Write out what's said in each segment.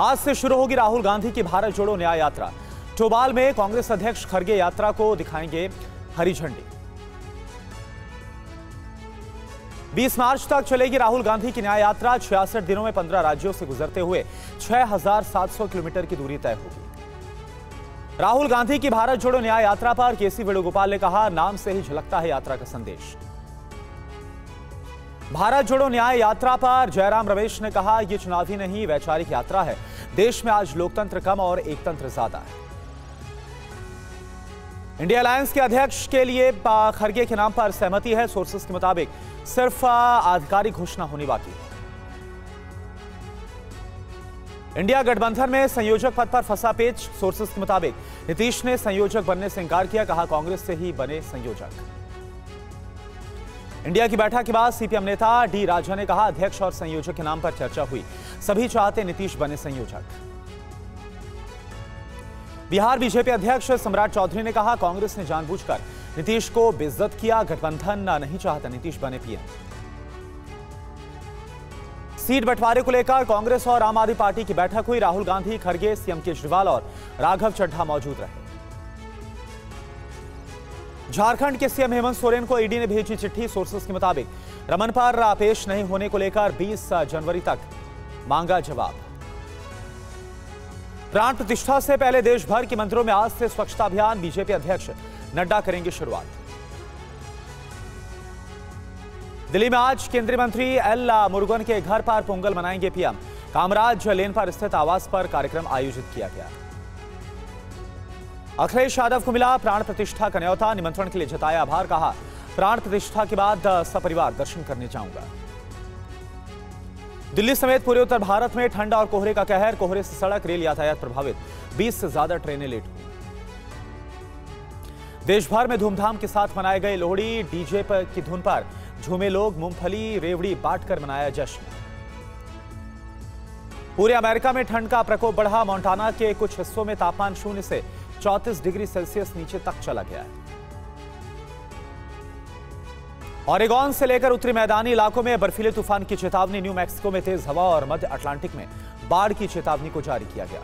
आज से शुरू होगी राहुल गांधी की भारत जोड़ो न्याय यात्रा। चौबाल में कांग्रेस अध्यक्ष खड़गे यात्रा को दिखाएँगे हरी झंडी। 20 मार्च तक चलेगी राहुल गांधी की न्याय यात्रा छियासठ दिनों में 15 राज्यों से गुजरते हुए 6,700 किलोमीटर की दूरी तय होगी। राहुल गांधी की भारत जोड़ो न्याय यात्रा पर केसी वेणुगोपाल ने कहा नाम से ही झलकता है यात्रा का संदेश। भारत जोड़ो न्याय यात्रा पर। जयराम रमेश ने कहा यह चुनावी नहीं, वैचारिक यात्रा है। देश में आज लोकतंत्र कम और एकतंत्र ज़्यादा है। इंडिया अलायंस के अध्यक्ष के लिए खरगे के नाम पर सहमति है। सोर्सेस के मुताबिक सिर्फ़ आधिकारिक घोषणा होनी बाकी है। इंडिया गठबंधन में संयोजक पद पर फंसा पेच। सोर्सेस के मुताबिक नीतीश ने संयोजक बनने से इंकार किया, कहा कांग्रेस से ही बने संयोजक। इंडिया की बैठक के बाद सीपीएम नेता डी राजा ने कहा, अध्यक्ष और संयोजक के नाम पर चर्चा हुई। सभी चाहते नीतीश बने संयोजक। बिहार बीजेपी अध्यक्ष सम्राट चौधरी ने कहा, कांग्रेस ने जानबूझकर नीतीश को बेइज्जत किया, गठबंधन नहीं चाहता नीतीश बने पीएम। सीट बंटवारे को लेकर कांग्रेस और आम आदमी पार्टी की बैठक हुई। राहुल गांधी, खड़गे, सीएम केजरीवाल और राघव चड्ढा मौजूद रहे। झारखंड के सीएम हेमंत सोरेन को ईडी ने भेजी चिट्ठी सोर्सेस के मुताबिक। रमन पर पेश नहीं होने को लेकर 20 जनवरी तक मांगा जवाब। प्राण प्रतिष्ठा से पहले देश भर के मंदिरों में आज से स्वच्छता अभियान, बीजेपी अध्यक्ष नड्डा करेंगे शुरुआत। दिल्ली में आज केंद्रीय मंत्री एल मुर्गन के घर पर पोंगल मनाएँगे पीएम। कामराज लेन पर स्थित आवास पर कार्यक्रम आयोजित किया गया। अखिलेश यादव को मिला प्राण प्रतिष्ठा का न्यौता, निमंत्रण के लिए जताया आभार, कहा, प्राण प्रतिष्ठा के बाद सपरिवार दर्शन करने जाऊँगा। दिल्ली समेत पूरे उत्तर भारत में ठंड और कोहरे का कहर, कोहरे से सड़क, रेल यातायात प्रभावित 20 से ज़्यादा ट्रेनें लेट हुई। देश भर में धूमधाम के साथ मनाए गए लोहड़ी, डीजे पर की धुन पर, झूमे लोग, मूंगफली, रेवड़ी बांटकर मनाया जश्न। पूरे अमेरिका में ठंड का प्रकोप बढ़ा, मोंटाना के कुछ हिस्सों में तापमान शून्य से 34 डिग्री सेल्सियस नीचे तक चला गया है। ऑरेगॉन से लेकर उत्तरी मैदानी इलाकों में बर्फीले तूफ़ान की चेतावनी, न्यू मैक्सिको में तेज हवा और मध्य अटलांटिक में बाढ़ की चेतावनी को जारी किया गया।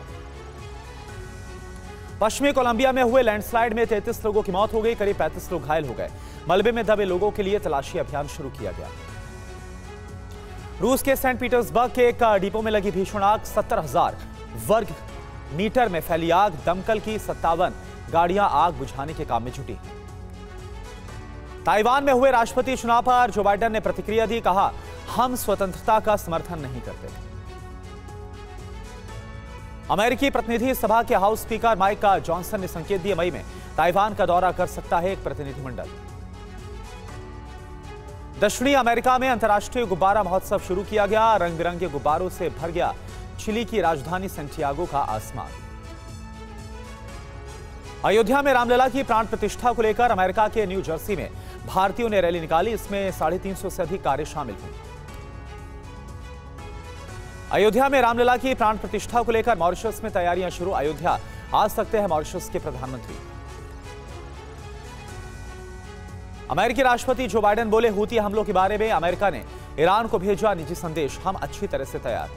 पश्चिमी कोलंबिया में हुए लैंडस्लाइड में 33 लोगों की मौत हो गई, करीब 35 लोग घायल हो गए। मलबे में दबे लोगों के लिए तलाशी अभियान शुरू किया गया। रूस के सेंट पीटर्सबर्ग के एक डिपो में लगी भीषण आग, सत्तर वर्ग मीटर में फैली आग, दमकल की सत्तावन। गाड़ियाँ आग बुझाने के काम में जुटी। ताइवान में हुए राष्ट्रपति चुनाव पर जो बाइडन ने प्रतिक्रिया दी, कहा, हम स्वतंत्रता का समर्थन नहीं करते। अमेरिकी प्रतिनिधि सभा के हाउस स्पीकर माइक जॉनसन ने संकेत दिए, मई में ताइवान का दौरा कर सकता है एक प्रतिनिधिमंडल। दक्षिणी अमेरिका में अंतर्राष्ट्रीय गुब्बारा महोत्सव शुरू किया गया। रंग बिरंगे गुब्बारों से भर गया। चिली की राजधानी सेंटियागो का आसमान। अयोध्या में रामलला की प्राण प्रतिष्ठा को लेकर अमेरिका के न्यू जर्सी में भारतीयों ने रैली निकाली, इसमें साढ़े तीन सौ से अधिक कारें शामिल हुई। अयोध्या में रामलला की प्राण प्रतिष्ठा को लेकर मॉरिशस में तैयारियाँ शुरू, अयोध्या आ सकते हैं मॉरिशस के प्रधानमंत्री। अमेरिकी राष्ट्रपति जो बाइडेन बोले, हूती हमलों के बारे में अमेरिका ने ईरान को भेजा निजी संदेश, हम अच्छी तरह से तैयार